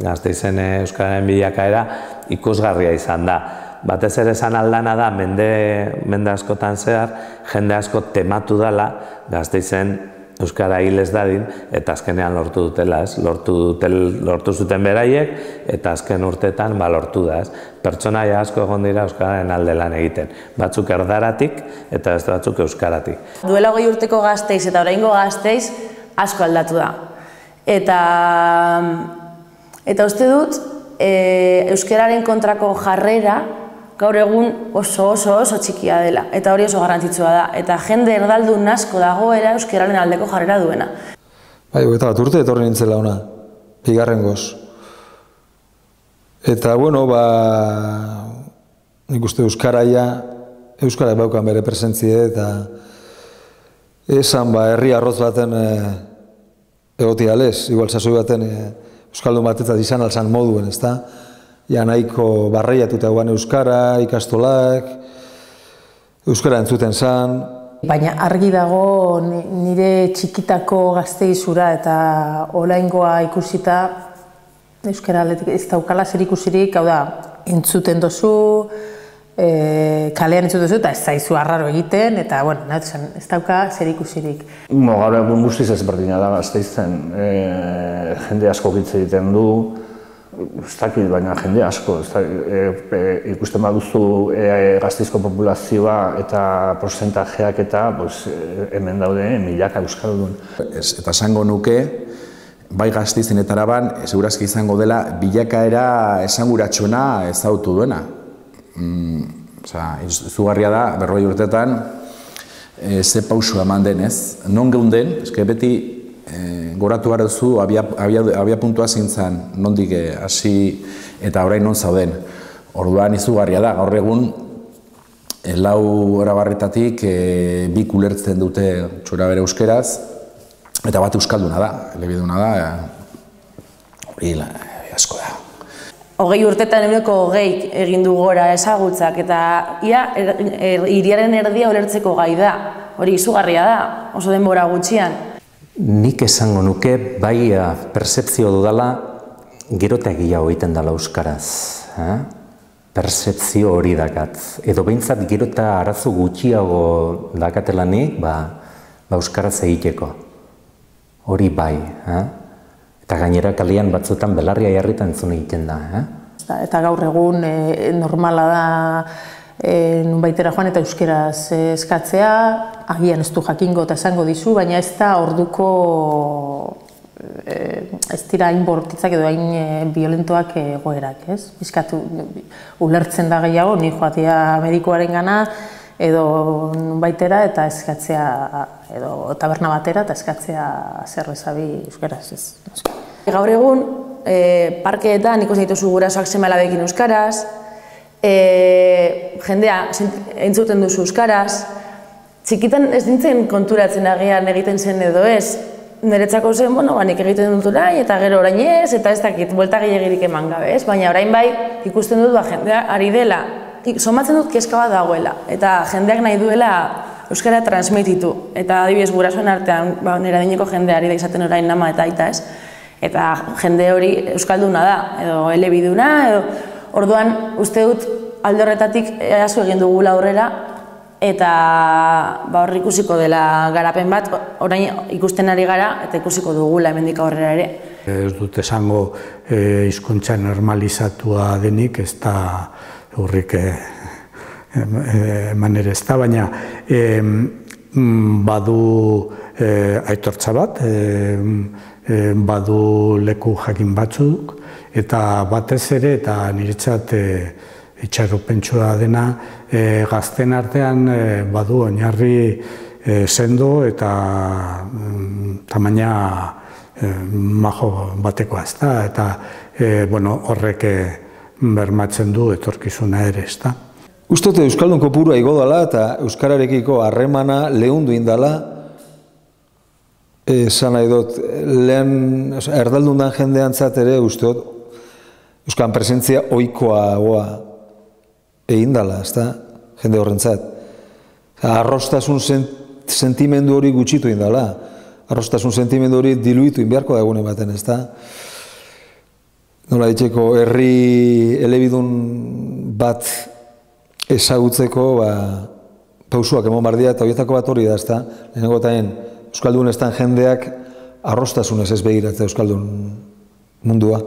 Gazteizen Euskararen bilakaera ikusgarria izan da. Batez ere esan aldana da, mende, mende askotan zehar, jende asko tematu dela Gazteizen Euskara hil ez dadin, eta azkenean lortu dutela, ez? Lortu, dutel, lortu zuten beraiek, eta azken urtetan ba, lortu da, ez? Pertsonaia asko egon dira Euskararen alde lan egiten. Batzuk erdaratik, eta ez batzuk Euskaratik. Duela hogei urteko gazteiz eta oraingo gazteiz asko aldatu da. Eta, eta uste dut, e, Euskararen kontrako jarrera, gaur egun oso oso oso txikia dela, eta hori oso garrantzitsua da, eta jende erdaldu asko dagoera euskeraren aldeko jarrera duena. Bai, eta bat urte etorri nintzela ona, bigarren goz. Eta, bueno, ba, nik uste euskaraia, euskara baukan bere presentzie, eta esan, ba, herri arroz baten e, egoti alez, igual sasoi baten e, euskaldun batetat izan alzan moduen, ezta? ja nahiko barreiatuta eguan Euskara, ikastolak, Euskara entzuten zan. Baina argi dago nire txikitako gazteizura eta olaingoa ikusita Euskara ez daukala zer ikusirik, hau da, entzuten dozu, e, kalean entzuten dozu eta ez zaizu arraro egiten, eta bueno, ez dauka zer ikusirik. Mo, gaur egun guztiz ez berdina da gazteizen, e, jende asko hitz egiten du, ez dakit, baina jende asko, ez e, e, ikusten baduzu e, gazteizko populazioa eta porcentajeak eta pues, hemen daude milaka euskaldun. Ez, eta esango nuke, bai gazteizen eta araban, segurazki izango dela bilakaera esanguratsuena ezautu duena. Mm, oza, izugarria da, berroi urtetan, e, ze pausu eman denez. Non geunden, eske beti e, goratu gara duzu, abia, abia, abia puntua zintzen, nondik eh, hasi eta orain non zauden. Orduan izugarria da, gaur egun, e, lau erabarretatik e, bi kulertzen dute txura bere euskeraz, eta bat euskalduna da, elebiduna da, e. Hogei urtetan eguneko hogei egin du gora ezagutzak eta ia er, er, iriaren erdia ulertzeko gai da. Hori izugarria da, oso denbora gutxian. Nik esango nuke bai eh, percepzio dudala geroteak gehiago egiten dela euskaraz. Eh? Percepzio hori dakat. Edo behintzat gerota arazo gutxiago dakatela nik, ba, ba euskaraz egiteko. Hori bai. Eh? Eta gainera kalian batzutan belarria jarritan entzun egiten da. Eh? Eta gaur egun e, normala da e, baitera joan eta euskeraz eskatzea, agian ez du jakingo eta esango dizu, baina ez da orduko e, ez dira hain bortitzak edo hain e, violentoak egoerak, ez? Bizkatu, ulertzen da gehiago, ni joatia medikoaren gana, edo baitera eta eskatzea, edo taberna batera eta eskatzea zerrezabi euskeraz, ez? Gaur egun, e, parkeetan ikusten dituzu gurasoak semalabekin euskaraz, e, jendea entzuten duzu euskaraz, txikitan ez dintzen konturatzen agian egiten zen edo ez, niretzako zen, bueno, ba, egiten dut orain, eta gero orain ez, eta ez dakit, buelta gehiagirik eman gabe, ez? Baina orain bai, ikusten dut, ba, jendea ari dela, somatzen dut kezka bat dagoela, eta jendeak nahi duela euskara transmititu, eta adibidez gurasoen artean, ba, nera dineko jendea ari da izaten orain nama eta aita, ez? Eta jende hori euskalduna da, edo elebiduna, edo Orduan, uste dut alde horretatik asko egin dugu aurrera eta ba hor ikusiko dela garapen bat, orain ikusten ari gara eta ikusiko dugula hemendik aurrera ere. Ez dut esango e, hizkuntza normalizatua denik, ez da horrik e, eman ere ez da, baina e, badu e, aitortza bat, e, badu leku jakin batzuk, eta batez ere, eta niretzat e, itxarropentsua dena, e, gazten artean e, badu oinarri e, sendo eta mm, tamaina e, majo batekoa ez da, eta e, bueno, horrek e, bermatzen du etorkizuna ere ez da. Ustote Euskaldun kopurua igo dela eta Euskararekiko harremana lehundu indala, Esan nahi dut, lehen erdaldundan jendean ere, usteot, Euskan presentzia oikoa goa egin dala, ez da, jende horrentzat. Arrostasun sentimendu hori gutxitu egin dala. Arrostasun sentimendu hori diluitu inbiarko da egune baten, ez da. Nola ditzeko, herri elebidun bat ezagutzeko, ba, pausuak emon bardia, eta horietako bat hori da, ezta, lehenengo eta Euskaldun ez jendeak arrostasunez ez begiratzea Euskaldun mundua.